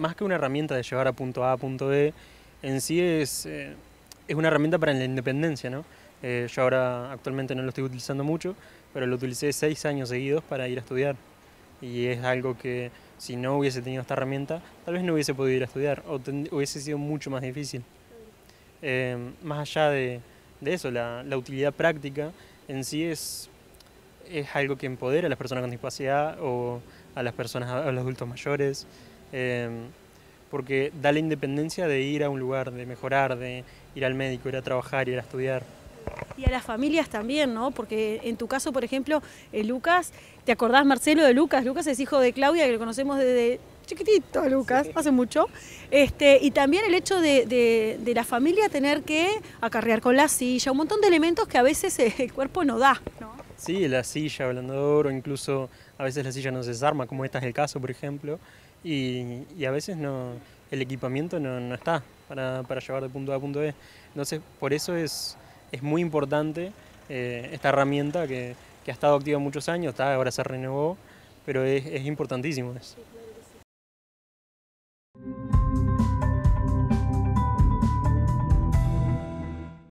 más que una herramienta de llevar a punto A a punto B, en sí es, eh, es una herramienta para la independencia, ¿no? Eh, yo ahora actualmente no lo estoy utilizando mucho, pero lo utilicé seis años seguidos para ir a estudiar. Y es algo que si no hubiese tenido esta herramienta, tal vez no hubiese podido ir a estudiar o hubiese sido mucho más difícil. Eh, más allá de, de eso, la, la, utilidad práctica en sí es, es algo que empodera a las personas con discapacidad o a las personas, a los adultos mayores, eh, porque da la independencia de ir a un lugar, de mejorar, de ir al médico, ir a trabajar, ir a estudiar. Y a las familias también, ¿no? Porque en tu caso, por ejemplo, eh, Lucas, ¿te acordás, Marcelo, de Lucas? Lucas es hijo de Claudia, que lo conocemos desde chiquitito, Lucas, hace mucho. Este, y también el hecho de, de, de, la familia tener que acarrear con la silla, un montón de elementos que a veces el cuerpo no da. Sí, la silla, blandador, o incluso a veces la silla no se desarma, como este es el caso, por ejemplo, y, a veces no, el equipamiento no, está para, para, llevar de punto A a punto B. Entonces, por eso es, es muy importante eh, esta herramienta que, que, ha estado activa muchos años, está, ahora se renovó, pero es, es importantísimo eso.